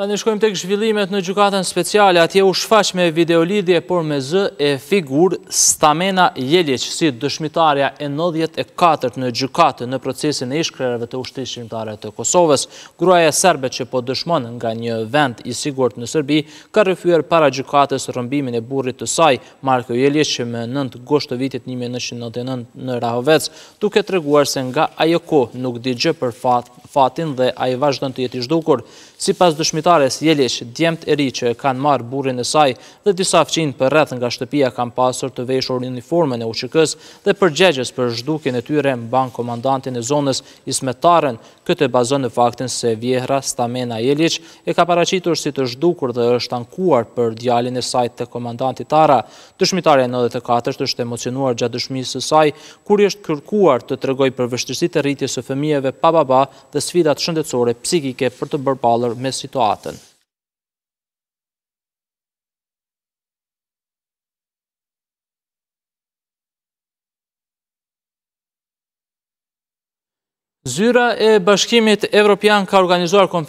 Tani shkojmë tek zhvillimet në Gjykatën Speciale, atje u shfaq me videolidhje, por me zë e figurë Stamena Jeliq, si dëshmitarja e 94 në gjykatë në procesin e ish-krerëve të Ushtrisë Çlirimtare të Kosovës. Gruaja serbe që po dëshmon nga një vend i sigurt në Serbi, ka rrëfyer para gjykatës rrëmbimin e burrit të saj, Marko Jeliq, më 9 gusht të vitit 1999 në Rahovec, duke treguar se nga ajo kohë nuk di gjë për fat fatin dhe ai vazhdon të jetë i zhdukur. Sipas dëshmitares Jeliq, djemtë e rinj që e kanë marrë burrin e saj dhe disa fqinj përreth nga shtëpia kanë pasur të veshur uniformën e UÇK-së dhe përgjegjës për zhdukjen e tyre mban komandantin e zonës Ismet Tarën. Këtë e bazon në faktin se vjehrra Stamena Jeliq e ka paraqitur si të zhdukur dhe është ankuar për djalin e saj te komandanti Tara. Dëshmitarja e nëntëdhjetë e katërt është emocionuar gjatë dëshmisë së saj, kur i është kërkuar të tregojë për vështirësitë e rritjes së fëmijëve pa baba dhe sfidat shëndetësore psikike për të bërë ballë me situatën. Zyra e Bashkimit Evropian ka organizuar konferencën